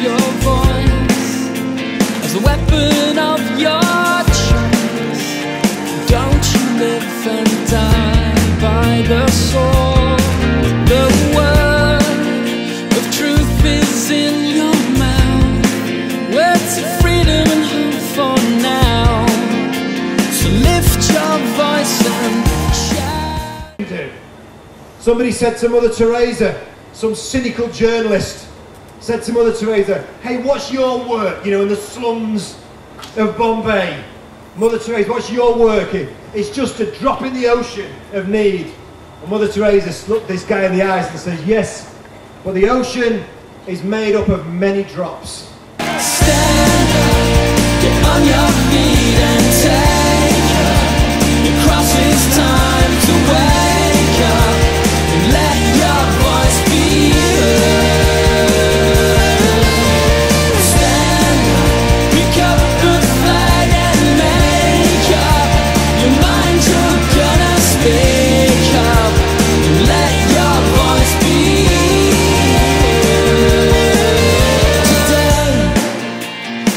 your voice as a weapon of your. Don't you live and die by the sword. The of truth is in your mouth. Freedom and hope for now. Somebody said to Mother Teresa, some cynical journalist, said to Mother Teresa, hey, what's your work, you know, in the slums of Bombay? Mother Teresa, what's your work? It's just a drop in the ocean of need. And Mother Teresa looked this guy in the eyes and says, yes, but the ocean is made up of many drops. Stand up, get on your feet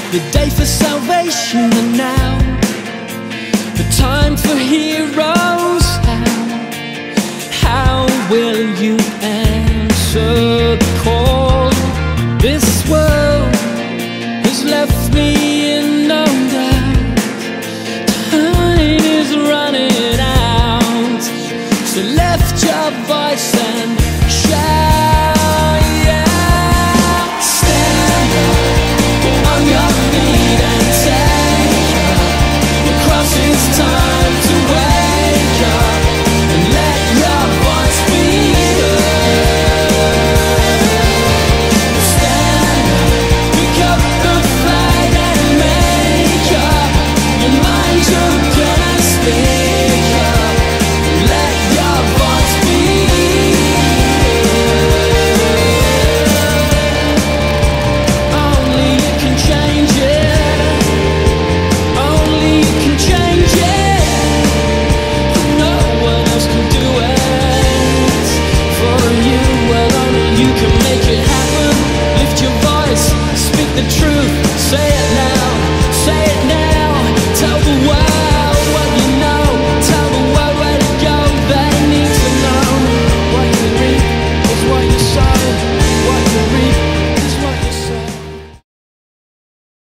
The day for salvation and now The time for heroes. How, how will you answer the call? This world has left me in no doubt. Time is running out. So lift your voice and